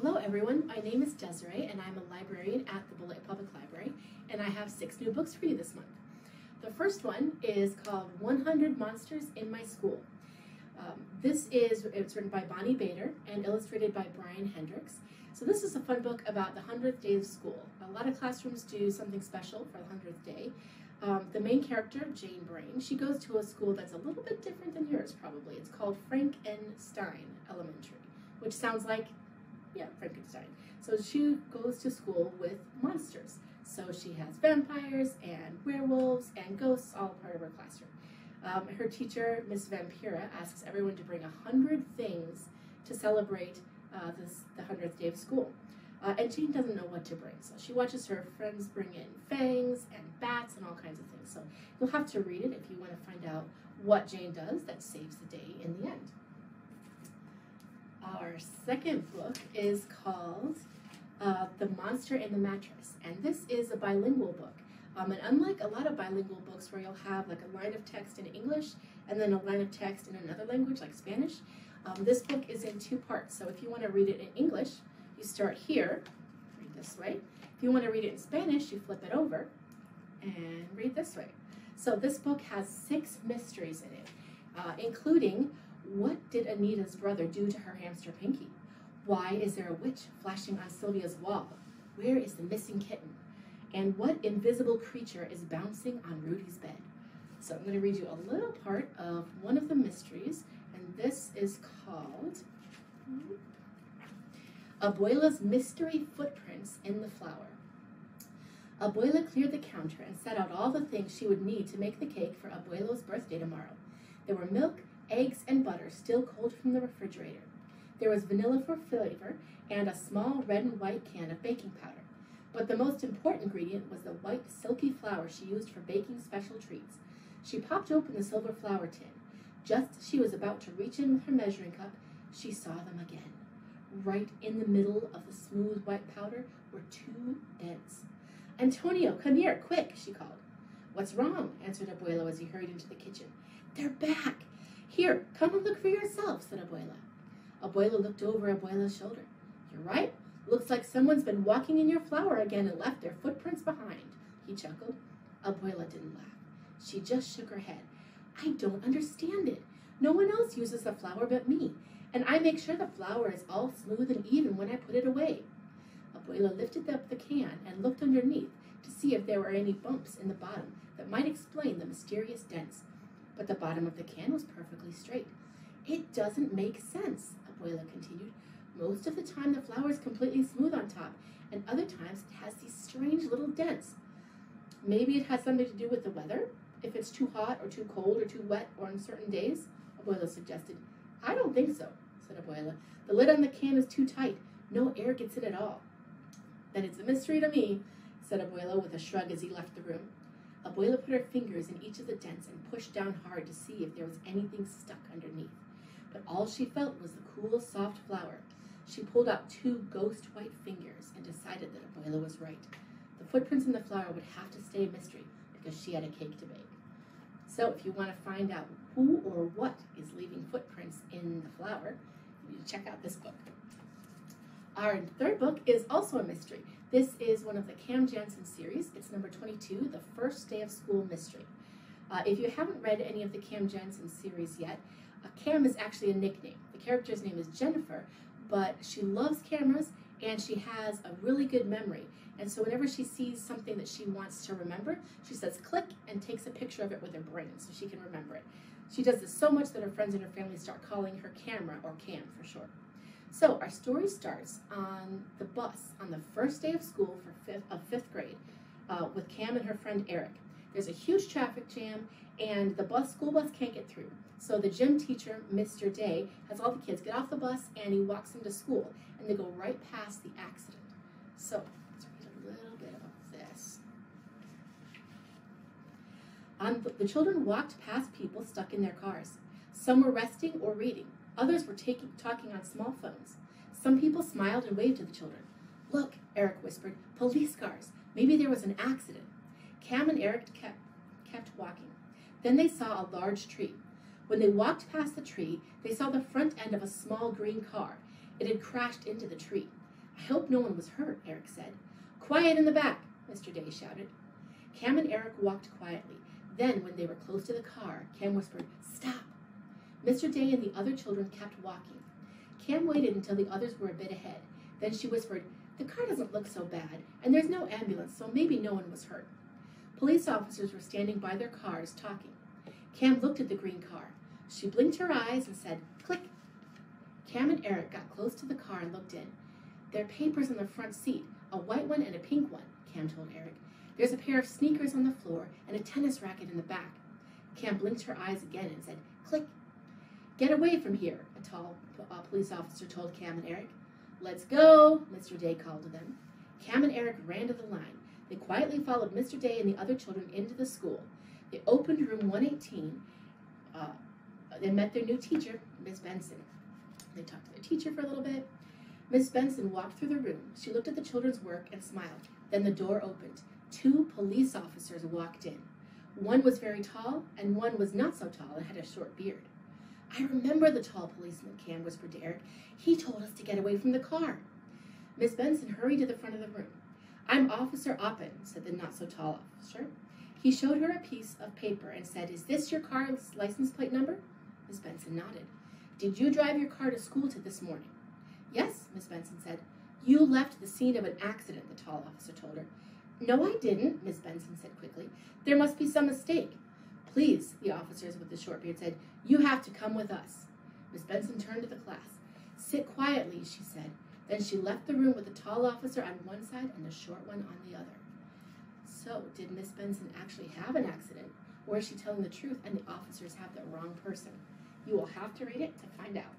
Hello everyone, my name is Desiree and I'm a librarian at the Beloit Public Library and I have six new books for you this month. The first one is called 100 Monsters in My School. Um, this is it's written by Bonnie Bader and illustrated by Bryan Hendrix. So this is a fun book about the 100th day of school. A lot of classrooms do something special for the 100th day. Um, the main character, Jane Brain, she goes to a school that's a little bit different than yours probably. It's called Frank N. Stein Elementary, which sounds like yeah, Frankenstein. So she goes to school with monsters. So she has vampires and werewolves and ghosts all part of her classroom. Um, her teacher, Miss Vampira, asks everyone to bring a hundred things to celebrate uh, this, the hundredth day of school. Uh, and Jane doesn't know what to bring, so she watches her friends bring in fangs and bats and all kinds of things. So you'll have to read it if you want to find out what Jane does that saves the day in the end. Our second book is called uh, The Monster in the Mattress, and this is a bilingual book. Um, and unlike a lot of bilingual books where you'll have like a line of text in English and then a line of text in another language like Spanish, um, this book is in two parts. So if you want to read it in English, you start here, read this way. If you want to read it in Spanish, you flip it over and read this way. So this book has six mysteries in it, uh, including what did Anita's brother do to her hamster Pinky? Why is there a witch flashing on Sylvia's wall? Where is the missing kitten? And what invisible creature is bouncing on Rudy's bed? So I'm going to read you a little part of one of the mysteries, and this is called Abuela's Mystery Footprints in the Flour. Abuela cleared the counter and set out all the things she would need to make the cake for Abuelo's birthday tomorrow. There were milk, eggs, and butter still cold from the refrigerator. There was vanilla for flavor and a small red and white can of baking powder. But the most important ingredient was the white, silky flour she used for baking special treats. She popped open the silver flour tin. Just as she was about to reach in with her measuring cup, she saw them again. Right in the middle of the smooth white powder were two dents. Antonio, come here, quick, she called. What's wrong? answered Abuelo as he hurried into the kitchen. They're back. Here, come and look for yourself, said Abuela. Abuela looked over Abuela's shoulder. You're right. Looks like someone's been walking in your flour again and left their footprints behind, he chuckled. Abuela didn't laugh. She just shook her head. I don't understand it. No one else uses the flour but me, and I make sure the flour is all smooth and even when I put it away. Abuela lifted up the can and looked underneath to see if there were any bumps in the bottom that might explain the mysterious dents but the bottom of the can was perfectly straight. It doesn't make sense, Abuela continued. Most of the time the flour is completely smooth on top, and other times it has these strange little dents. Maybe it has something to do with the weather, if it's too hot or too cold or too wet or on certain days, Abuela suggested. I don't think so, said Abuela. The lid on the can is too tight. No air gets in at all. Then it's a mystery to me, said Abuela with a shrug as he left the room. Abuela put her fingers in each of the dents and pushed down hard to see if there was anything stuck underneath. But all she felt was the cool, soft flour. She pulled out two ghost white fingers and decided that Abuela was right. The footprints in the flour would have to stay a mystery because she had a cake to bake. So if you want to find out who or what is leaving footprints in the flour, you need to check out this book. Our third book is also a mystery. This is one of the Cam Jansen series. It's number 22, The First Day of School Mystery. Uh, if you haven't read any of the Cam Jansen series yet, uh, Cam is actually a nickname. The character's name is Jennifer, but she loves cameras and she has a really good memory. And so whenever she sees something that she wants to remember, she says click and takes a picture of it with her brain so she can remember it. She does this so much that her friends and her family start calling her camera or Cam for short. So our story starts on the bus on the first day of school for fifth, of fifth grade uh, with Cam and her friend Eric. There's a huge traffic jam and the bus school bus can't get through. So the gym teacher, Mr. Day, has all the kids get off the bus and he walks them to school and they go right past the accident. So let's read a little bit about this. The children walked past people stuck in their cars. Some were resting or reading. Others were taking, talking on small phones. Some people smiled and waved to the children. Look, Eric whispered, police cars. Maybe there was an accident. Cam and Eric kept, kept walking. Then they saw a large tree. When they walked past the tree, they saw the front end of a small green car. It had crashed into the tree. I hope no one was hurt, Eric said. Quiet in the back, Mr. Day shouted. Cam and Eric walked quietly. Then, when they were close to the car, Cam whispered, Stop! Mr. Day and the other children kept walking. Cam waited until the others were a bit ahead. Then she whispered, The car doesn't look so bad, and there's no ambulance, so maybe no one was hurt. Police officers were standing by their cars talking. Cam looked at the green car. She blinked her eyes and said, Click. Cam and Eric got close to the car and looked in. There are papers in the front seat, a white one and a pink one, Cam told Eric. There's a pair of sneakers on the floor and a tennis racket in the back. Cam blinked her eyes again and said, Click. Get away from here, a tall uh, police officer told Cam and Eric. Let's go, Mr. Day called to them. Cam and Eric ran to the line. They quietly followed Mr. Day and the other children into the school. They opened room 118. Uh, they met their new teacher, Miss Benson. They talked to the teacher for a little bit. Miss Benson walked through the room. She looked at the children's work and smiled. Then the door opened. Two police officers walked in. One was very tall, and one was not so tall and had a short beard. I remember the tall policeman, Cam whispered to Eric. He told us to get away from the car. Miss Benson hurried to the front of the room. I'm Officer Oppen, said the not so tall officer. He showed her a piece of paper and said, Is this your car's license plate number? Miss Benson nodded. Did you drive your car to school to this morning? Yes, Miss Benson said. You left the scene of an accident, the tall officer told her. No, I didn't, Miss Benson said quickly. There must be some mistake. Please, the officers with the short beard said, you have to come with us. Miss Benson turned to the class. Sit quietly, she said. Then she left the room with the tall officer on one side and the short one on the other. So, did Miss Benson actually have an accident, or is she telling the truth and the officers have the wrong person? You will have to read it to find out.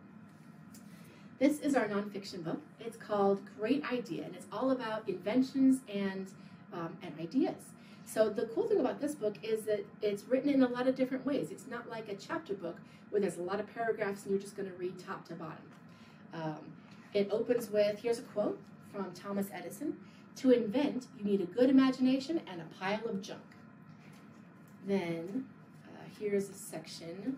This is our nonfiction book. It's called Great Idea, and it's all about inventions and, um, and ideas. So the cool thing about this book is that it's written in a lot of different ways. It's not like a chapter book where there's a lot of paragraphs and you're just going to read top to bottom. Um, it opens with here's a quote from Thomas Edison To invent, you need a good imagination and a pile of junk. Then uh, here's a section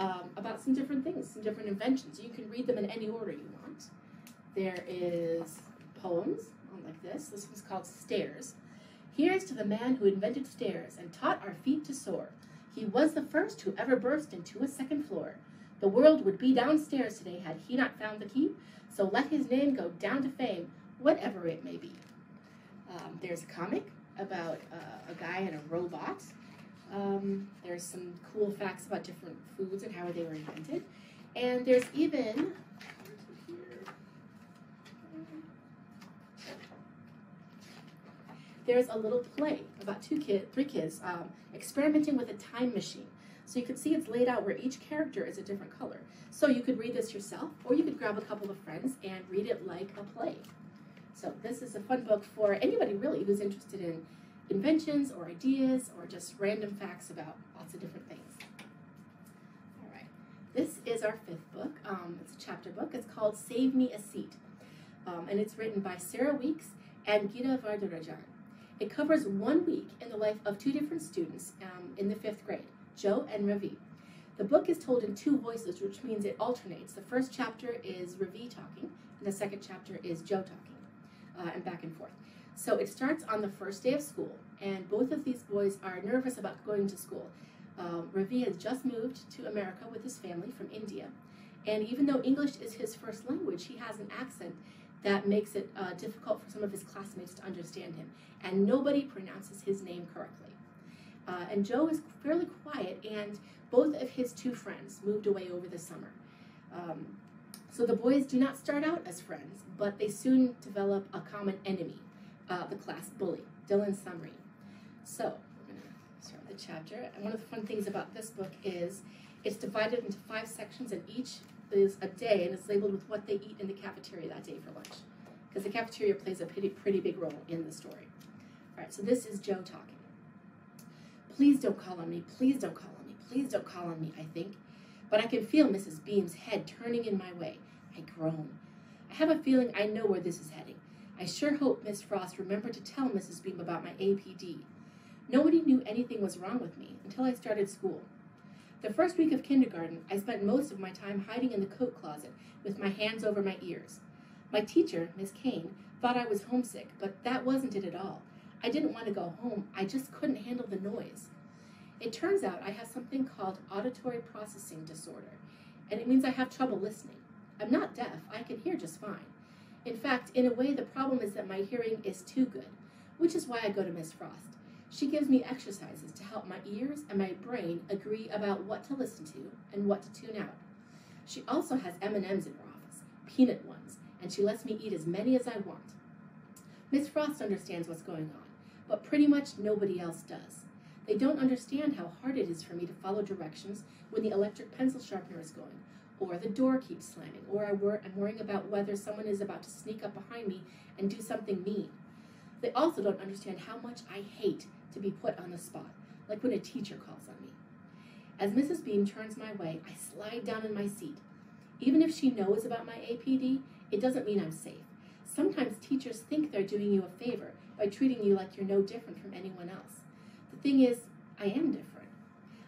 um, about some different things, some different inventions. You can read them in any order you want. There is poems like this. This one's called Stairs. Here's to the man who invented stairs and taught our feet to soar. He was the first who ever burst into a second floor. The world would be downstairs today had he not found the key. So let his name go down to fame, whatever it may be. Um, there's a comic about uh, a guy and a robot. Um, there's some cool facts about different foods and how they were invented. And there's even there's a little play about two kids, three kids, um, experimenting with a time machine. So you can see it's laid out where each character is a different color. So you could read this yourself, or you could grab a couple of friends and read it like a play. So this is a fun book for anybody really who's interested in inventions or ideas or just random facts about lots of different things. All right, this is our fifth book. Um, it's a chapter book. It's called Save Me a Seat. Um, and it's written by Sarah Weeks and Gita Varadarajan. It covers one week in the life of two different students um, in the fifth grade, Joe and Ravi. The book is told in two voices, which means it alternates. The first chapter is Ravi talking, and the second chapter is Joe talking, uh, and back and forth. So it starts on the first day of school, and both of these boys are nervous about going to school. Um, Ravi has just moved to America with his family from India, and even though English is his first language, he has an accent that makes it uh, difficult for some of his classmates to understand him, and nobody pronounces his name correctly. Uh, and Joe is fairly quiet, and both of his two friends moved away over the summer. Um, so the boys do not start out as friends, but they soon develop a common enemy, uh, the class bully, Dylan Sumry. So we're going to start the chapter. And one of the fun things about this book is it's divided into five sections, and each is a day and it's labeled with what they eat in the cafeteria that day for lunch. Because the cafeteria plays a pretty, pretty big role in the story. All right, so this is Joe talking. Please don't call on me. Please don't call on me. Please don't call on me, I think. But I can feel Mrs. Beam's head turning in my way. I groan. I have a feeling I know where this is heading. I sure hope Miss Frost remembered to tell Mrs. Beam about my APD. Nobody knew anything was wrong with me until I started school. The first week of kindergarten, I spent most of my time hiding in the coat closet with my hands over my ears. My teacher, Miss Kane, thought I was homesick, but that wasn't it at all. I didn't want to go home, I just couldn't handle the noise. It turns out I have something called auditory processing disorder, and it means I have trouble listening. I'm not deaf, I can hear just fine. In fact, in a way, the problem is that my hearing is too good, which is why I go to Miss Frost. She gives me exercises to help my ears and my brain agree about what to listen to and what to tune out. She also has M&Ms in her office, peanut ones, and she lets me eat as many as I want. Miss Frost understands what's going on, but pretty much nobody else does. They don't understand how hard it is for me to follow directions when the electric pencil sharpener is going, or the door keeps slamming, or I am worrying about whether someone is about to sneak up behind me and do something mean. They also don't understand how much I hate to be put on the spot, like when a teacher calls on me. As Mrs. Beam turns my way, I slide down in my seat. Even if she knows about my APD, it doesn't mean I'm safe. Sometimes teachers think they're doing you a favor by treating you like you're no different from anyone else. The thing is, I am different.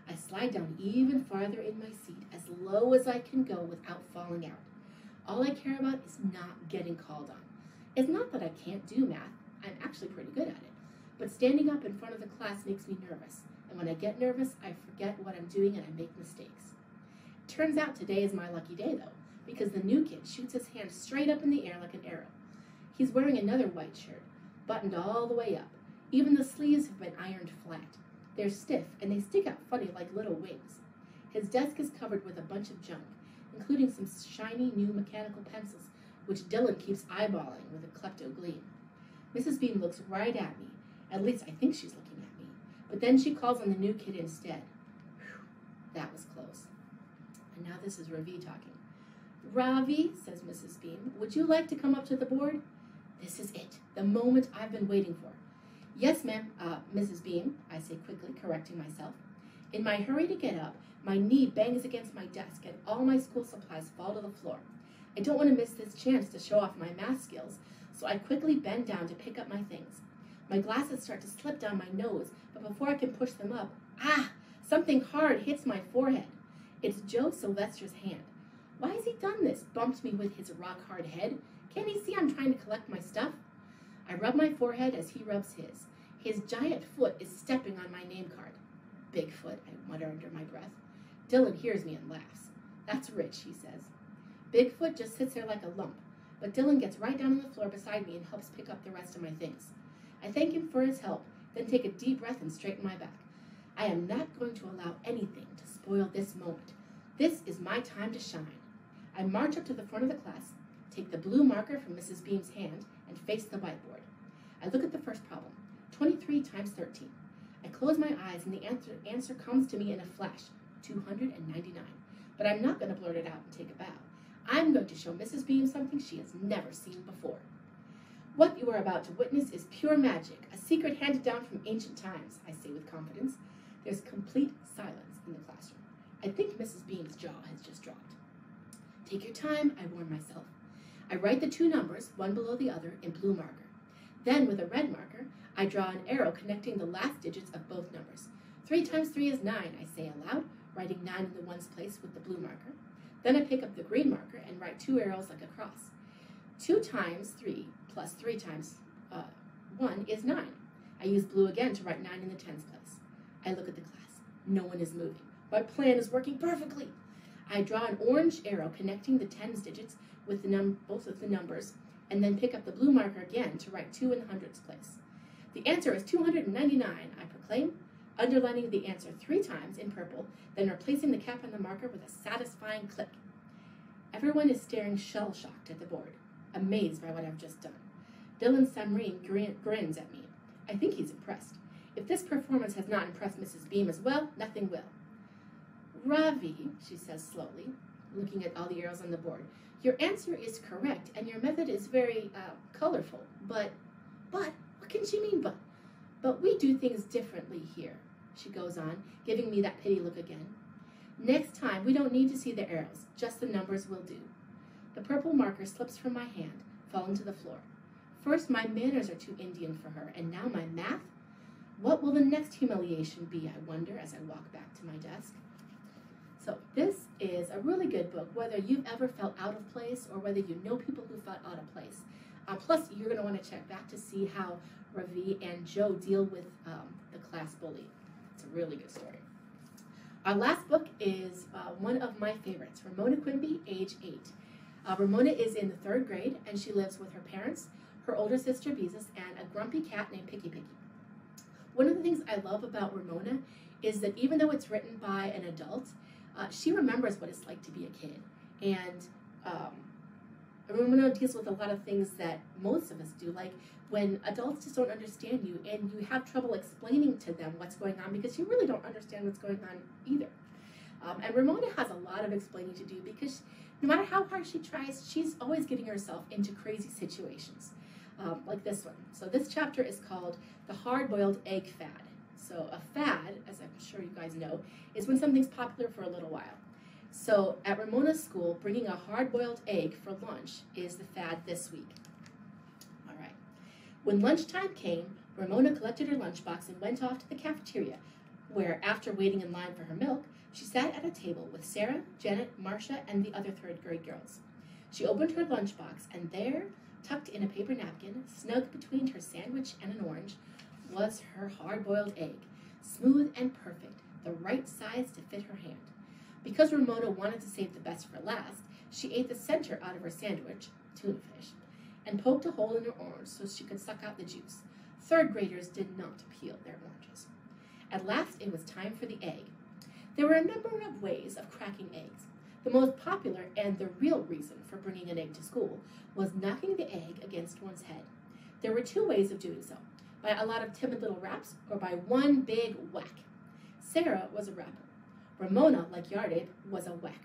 I slide down even farther in my seat, as low as I can go without falling out. All I care about is not getting called on. It's not that I can't do math, I'm actually pretty good at it. But standing up in front of the class makes me nervous, and when I get nervous, I forget what I'm doing and I make mistakes. Turns out today is my lucky day, though, because the new kid shoots his hand straight up in the air like an arrow. He's wearing another white shirt, buttoned all the way up. Even the sleeves have been ironed flat. They're stiff, and they stick out funny like little wings. His desk is covered with a bunch of junk, including some shiny new mechanical pencils, which Dylan keeps eyeballing with a klepto gleam. Mrs. Beam looks right at me, at least I think she's looking at me. But then she calls on the new kid instead. Whew, that was close. And now this is Ravi talking. Ravi, says Mrs. Beam, would you like to come up to the board? This is it, the moment I've been waiting for. Yes, ma'am, uh, Mrs. Beam, I say quickly, correcting myself. In my hurry to get up, my knee bangs against my desk and all my school supplies fall to the floor. I don't want to miss this chance to show off my math skills, so I quickly bend down to pick up my things. My glasses start to slip down my nose, but before I can push them up, ah, something hard hits my forehead. It's Joe Sylvester's hand. Why has he done this? Bumped me with his rock hard head. Can't he see I'm trying to collect my stuff? I rub my forehead as he rubs his. His giant foot is stepping on my name card. Bigfoot, I mutter under my breath. Dylan hears me and laughs. That's rich, he says. Bigfoot just sits there like a lump, but Dylan gets right down on the floor beside me and helps pick up the rest of my things. I thank him for his help, then take a deep breath and straighten my back. I am not going to allow anything to spoil this moment. This is my time to shine. I march up to the front of the class, take the blue marker from Mrs. Beam's hand, and face the whiteboard. I look at the first problem 23 times 13. I close my eyes, and the answer, answer comes to me in a flash 299. But I'm not going to blurt it out and take a bow. I'm going to show Mrs. Beam something she has never seen before. What you are about to witness is pure magic, a secret handed down from ancient times, I say with confidence. There's complete silence in the classroom. I think Mrs. Beam's jaw has just dropped. Take your time, I warn myself. I write the two numbers, one below the other, in blue marker. Then, with a red marker, I draw an arrow connecting the last digits of both numbers. Three times three is nine, I say aloud, writing nine in the ones place with the blue marker. Then I pick up the green marker and write two arrows like a cross. Two times three plus 3 times uh, 1 is 9. I use blue again to write 9 in the tens place. I look at the class. No one is moving. My plan is working perfectly. I draw an orange arrow connecting the tens digits with both of the numbers, and then pick up the blue marker again to write 2 in the hundreds place. The answer is 299, I proclaim, underlining the answer three times in purple, then replacing the cap on the marker with a satisfying click. Everyone is staring shell-shocked at the board amazed by what I've just done. Dylan Samreen grin- grins at me. I think he's impressed. If this performance has not impressed Mrs. Beam as well, nothing will. Ravi, she says slowly, looking at all the arrows on the board, your answer is correct, and your method is very uh, colorful. But, but, what can she mean, but? But we do things differently here, she goes on, giving me that pity look again. Next time, we don't need to see the arrows, just the numbers will do. The purple marker slips from my hand, falling to the floor. First, my manners are too Indian for her, and now my math? What will the next humiliation be, I wonder, as I walk back to my desk? So this is a really good book, whether you've ever felt out of place or whether you know people who felt out of place. Uh, plus, you're going to want to check back to see how Ravi and Joe deal with um, the class bully. It's a really good story. Our last book is uh, one of my favorites, Ramona Quimby, age eight. Uh, Ramona is in the third grade and she lives with her parents, her older sister Beezus, and a grumpy cat named Picky Picky. One of the things I love about Ramona is that even though it's written by an adult, uh, she remembers what it's like to be a kid. And um, Ramona deals with a lot of things that most of us do, like when adults just don't understand you and you have trouble explaining to them what's going on because you really don't understand what's going on either. Um, and Ramona has a lot of explaining to do because no matter how hard she tries, she's always getting herself into crazy situations, um, like this one. So this chapter is called The Hard-Boiled Egg Fad. So a fad, as I'm sure you guys know, is when something's popular for a little while. So at Ramona's school, bringing a hard-boiled egg for lunch is the fad this week. All right. When lunchtime came, Ramona collected her lunchbox and went off to the cafeteria, where, after waiting in line for her milk, she sat at a table with Sarah, Janet, Marcia, and the other third grade girls. She opened her lunchbox, and there, tucked in a paper napkin, snug between her sandwich and an orange, was her hard boiled egg, smooth and perfect, the right size to fit her hand. Because Ramona wanted to save the best for last, she ate the center out of her sandwich, tuna fish, and poked a hole in her orange so she could suck out the juice. Third graders did not peel their oranges. At last, it was time for the egg. There were a number of ways of cracking eggs. The most popular and the real reason for bringing an egg to school was knocking the egg against one's head. There were two ways of doing so by a lot of timid little raps or by one big whack. Sarah was a rapper. Ramona, like Yard Ape, was a whacker.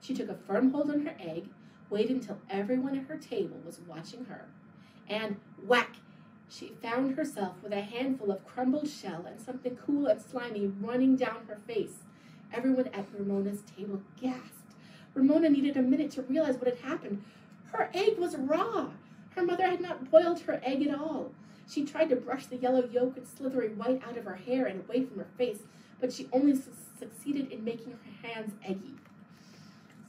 She took a firm hold on her egg, waited until everyone at her table was watching her, and whack! She found herself with a handful of crumbled shell and something cool and slimy running down her face. Everyone at Ramona's table gasped. Ramona needed a minute to realize what had happened. Her egg was raw. Her mother had not boiled her egg at all. She tried to brush the yellow yolk and slithery white out of her hair and away from her face, but she only su succeeded in making her hands eggy.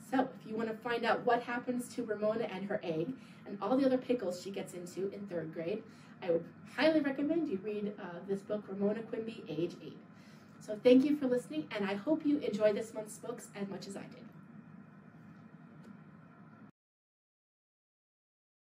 So, if you want to find out what happens to Ramona and her egg and all the other pickles she gets into in third grade, I would highly recommend you read uh, this book, Ramona Quimby, age 8. So, thank you for listening, and I hope you enjoy this month's books as much as I did.